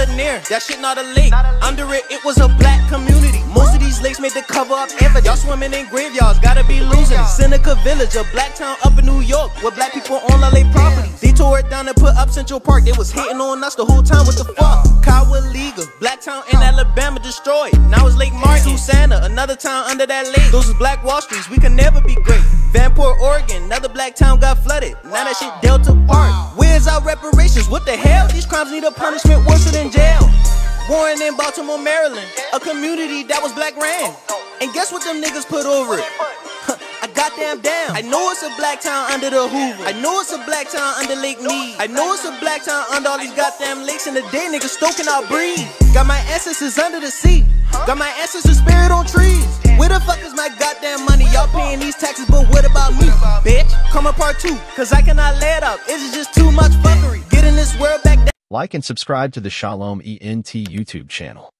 That shit not a lake. Under it, it was a black community. Most of these lakes made to cover up evidence. Y'all swimming in graveyards, gotta be losing. Seneca Village, a black town up in New York, where black people own LA properties. They tore it down and put up Central Park. They was hating on us the whole time. What the fuck? Kowaliga. Black town in Alabama destroyed. Now it's Lake Martin, Santa, another town under that lake. Those is black Wall Streets. We can never be great. Vanport, Oregon, another black town got flooded. Now that shit Delta Park. Where's our reparations? What the hell? These crimes need a punishment worse than jail. Warren in Baltimore, Maryland, a community that was black ran. And guess what them niggas put over it? I goddamn damn. I know it's a black town under the Hoover. I know it's a black town under Lake Mead. I know it's a black town under all these goddamn lakes in the day, niggas stoking out breathe. Got my ancestors under the sea. Got my ancestors buried on trees. Where the fuck is my goddamn money? Y'all paying these taxes, but what about me? Bitch, come apart too, cause I cannot lay it up. Is it just too much fuckery? Get in this world back down. Like and subscribe to the Chilom ENT YouTube channel.